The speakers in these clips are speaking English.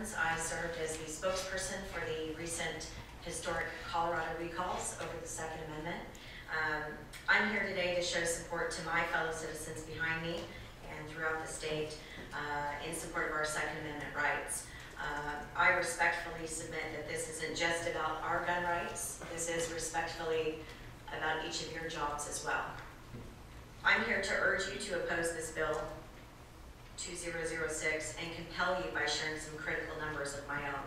I served as the spokesperson for the recent historic Colorado recalls over the Second Amendment. Um, I'm here today to show support to my fellow citizens behind me and throughout the state uh, in support of our Second Amendment rights. Uh, I respectfully submit that this isn't just about our gun rights. This is respectfully about each of your jobs as well. I'm here to urge you to oppose this bill 2006 and compel you by sharing some critical numbers of my own.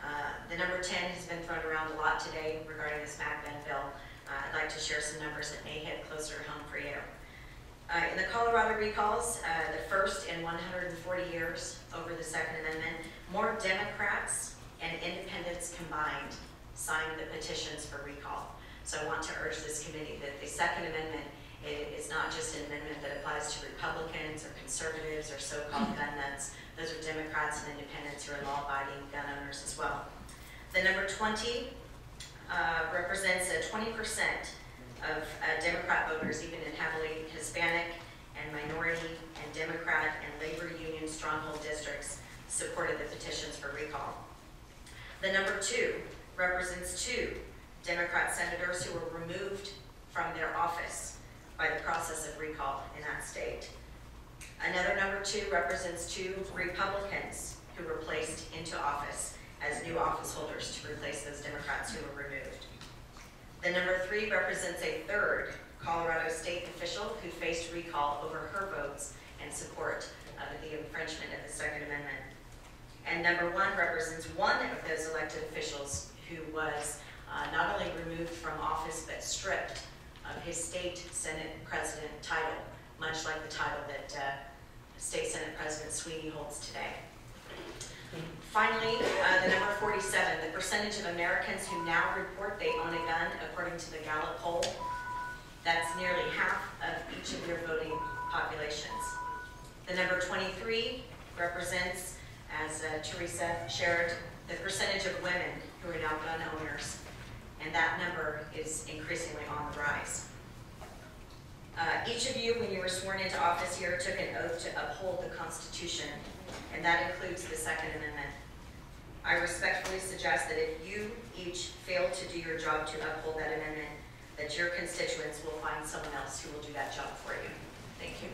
Uh, The number 10 has been thrown around a lot today regarding this MAC gun bill. Uh, I'd like to share some numbers that may hit closer to home for you. Uh, In the Colorado recalls, uh, the first in 140 years over the Second Amendment, more Democrats and independents combined signed the petitions for recall. So I want to urge this committee that the Second Amendment is not just an amendment that applies to Republicans or conservatives or so-called gun nuts. Those are Democrats and independents who are law-abiding gun owners as well. The number 20 uh, represents a 20% of uh, Democrat voters, even in heavily Hispanic and minority and Democrat and labor union stronghold districts, supported the petitions for recall. The number two represents two Democrat senators who were removed from their office by the process of recall in that state. Another number two represents two Republicans who were placed into office as new office holders to replace those Democrats who were removed. The number three represents a third Colorado state official who faced recall over her votes and support of the infringement of the Second Amendment. And number one represents one of those elected officials who was uh, not only removed from office but stripped of his state Senate president title, much like the title that uh, State Senate President Sweeney holds today. Finally, uh, the number 47, the percentage of Americans who now report they own a gun, according to the Gallup poll, that's nearly half of each of your voting populations. The number 23 represents, as uh, Teresa shared, the percentage of women who are now gun owners and that number is increasingly on the rise. Uh, each of you, when you were sworn into office here, took an oath to uphold the Constitution, and that includes the Second Amendment. I respectfully suggest that if you each fail to do your job to uphold that amendment, that your constituents will find someone else who will do that job for you. Thank you.